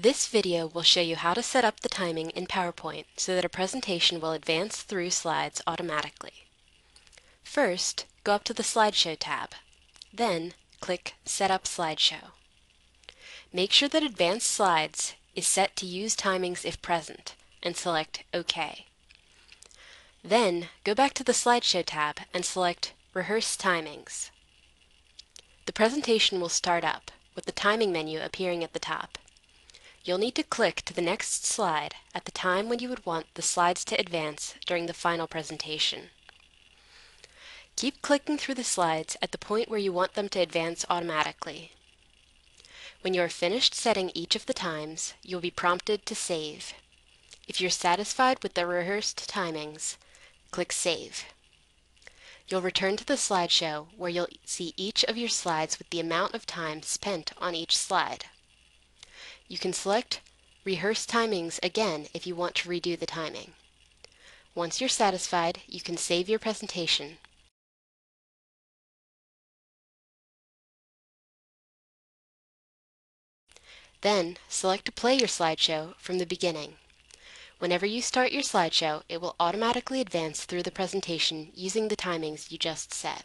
This video will show you how to set up the timing in PowerPoint so that a presentation will advance through slides automatically. First, go up to the Slideshow tab. Then, click Set up Slideshow. Make sure that Advanced Slides is set to Use Timings if present and select OK. Then, go back to the Slideshow tab and select Rehearse Timings. The presentation will start up with the timing menu appearing at the top. You'll need to click to the next slide at the time when you would want the slides to advance during the final presentation. Keep clicking through the slides at the point where you want them to advance automatically. When you are finished setting each of the times, you'll be prompted to save. If you're satisfied with the rehearsed timings, click Save. You'll return to the slideshow where you'll see each of your slides with the amount of time spent on each slide. You can select Rehearse Timings again if you want to redo the timing. Once you're satisfied, you can save your presentation Then, select to play your slideshow from the beginning. Whenever you start your slideshow, it will automatically advance through the presentation using the timings you just set.